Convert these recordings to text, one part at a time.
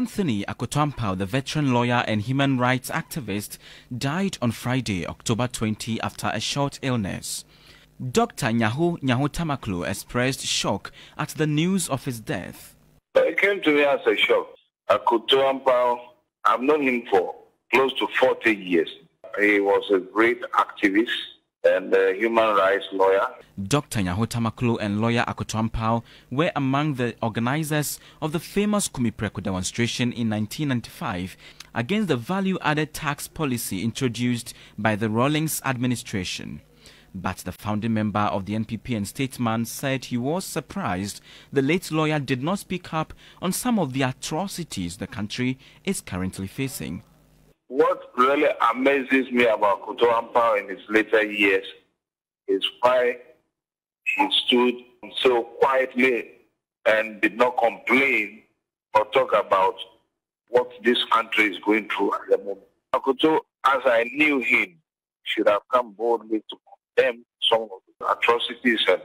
Anthony Akoto-Ampaw, the veteran lawyer and human rights activist, died on Friday, October 20, after a short illness. Dr. Nyaho Nyaho Tamakloe expressed shock at the news of his death. It came to me as a shock. Akoto-Ampaw, I've known him for close to 40 years. He was a great activist and a human rights lawyer. Dr. Nyaho Tamakloe and lawyer Akoto-Ampaw were among the organizers of the famous Kumipreko demonstration in 1995 against the value-added tax policy introduced by the Rawlings administration. But the founding member of the NPP and statesman said he was surprised the late lawyer did not speak up on some of the atrocities the country is currently facing. What really amazes me about Akoto-Ampaw in his later years is why he stood so quietly and did not complain or talk about what this country is going through at the moment. Akoto, as I knew him, should have come boldly to condemn some of the atrocities and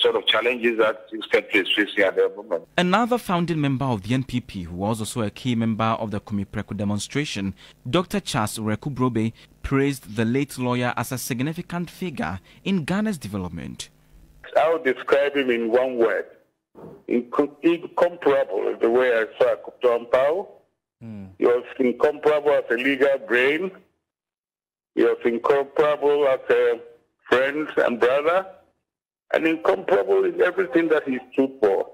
sort of challenges that this country is facing at the moment. Another founding member of the NPP, who was also a key member of the Kumi Preko demonstration, Dr. Charles Wereko-Brobby, praised the late lawyer as a significant figure in Ghana's development. I would describe him in one word. Incomparable is the way I saw Akoto-Ampaw. Mm. He was incomparable as a legal brain. He was incomparable as a friend and brother and incomparable in everything that he stood for.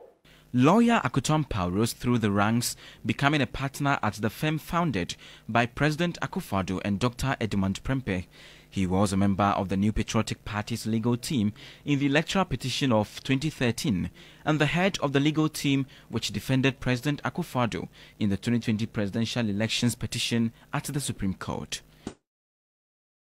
Lawyer Akoto-Ampaw rose through the ranks, becoming a partner at the firm founded by President Akufo-Addo and Dr. Edmund Prempeh. He was a member of the New Patriotic Party's legal team in the electoral petition of 2013 and the head of the legal team which defended President Akufo-Addo in the 2020 presidential elections petition at the Supreme Court.